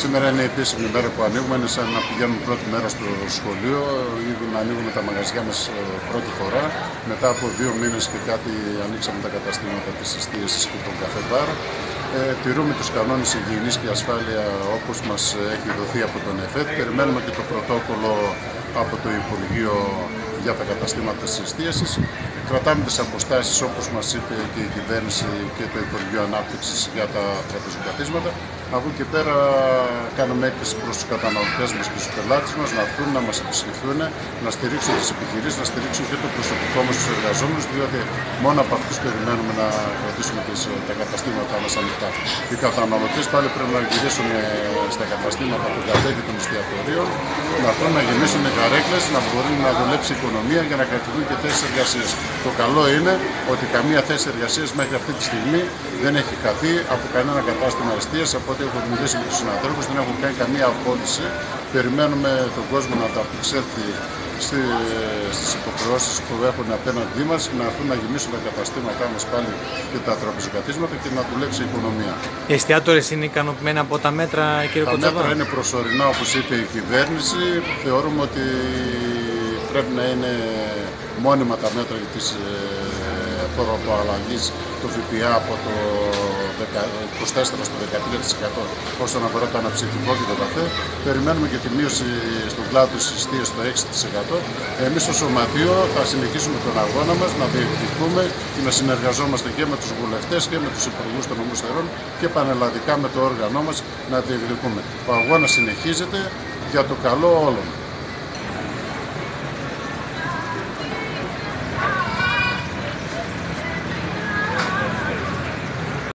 Σήμερα είναι η επίσημη μέρα που ανοίγουμε, είναι σαν να πηγαίνουμε πρώτη μέρα στο σχολείο, ήδη να ανοίγουμε τα μαγαζιά μας ε, πρώτη φορά. Μετά από δύο μήνες και κάτι ανοίξαμε τα καταστήματα της εστίασης και τον καφέ μπαρ. Ε, τηρούμε τους κανόνες υγιεινής και ασφάλεια όπως μας έχει δοθεί από τον ΕΦΕΤ. Περιμένουμε και το πρωτόκολλο από το Υπουργείο για τα καταστήματα της εστίασης. Κρατάμε τις αποστάσεις όπως μας είπε και η κυβέρνηση και το Υπουργείο Ανάπτυξης για τα τραπεζοκαθίσματα. Από εκεί και πέρα κάνουμε έκκληση προς τους καταναλωτές μας και τους πελάτες μας να έρθουν να μας επισκεφθούν, να στηρίξουν τις επιχειρήσεις, να στηρίξουν και το προσωπικό μας τους εργαζόμενους, διότι μόνο από αυτούς περιμένουμε να κρατήσουμε τις, τα καταστήματά μας ανοιχτά. Οι καταναλωτές πάλι πρέπει να γυρίσουν στα καταστήματα του καφέ και των εστιατορίων, να έρθουν να γεμίσουν καρέκλες, να μπορεί να δουλέψει η οικονομία για να κρατηθούν και θέσεις εργασίας. Το καλό είναι ότι καμία θέση εργασίας μέχρι αυτή τη στιγμή δεν έχει χαθεί από κανένα κατάστημα εστίας, από ό,τι έχω μιλήσει με τους συναδέλφους, δεν έχουν κάνει καμία απόλυση. Περιμένουμε τον κόσμο να ανταπεξέλθει στις υποχρεώσεις που έχουν απέναντί μας, να έρθουν να γεμίσουν τα καταστήματά μας πάλι και τα τραπεζοκαθίσματα και να δουλέψει η οικονομία. Οι εστιατόρες είναι ικανοποιημένοι από τα μέτρα, κύριε Τα μέτρα είναι προσωρινά, όπως είπε η κυβέρνηση. Θεωρούμε ότι πρέπει να είναι μόνιμα τα μέτρα της φοροαπαλλαγής του ΦΠΑ από το 24% στο 13% όσον αφορά το αναψυχικό και το καφέ. Περιμένουμε και τη μείωση στον κλάδο της συστίας στο 6%. Εμείς στο Σωματείο θα συνεχίσουμε τον αγώνα μας να διεκδικούμε και να συνεργαζόμαστε και με τους βουλευτές και με τους υπουργούς των νομοστερών και πανελλαδικά με το όργανό μας να διεκδικούμε. Ο αγώνας συνεχίζεται για το καλό όλων.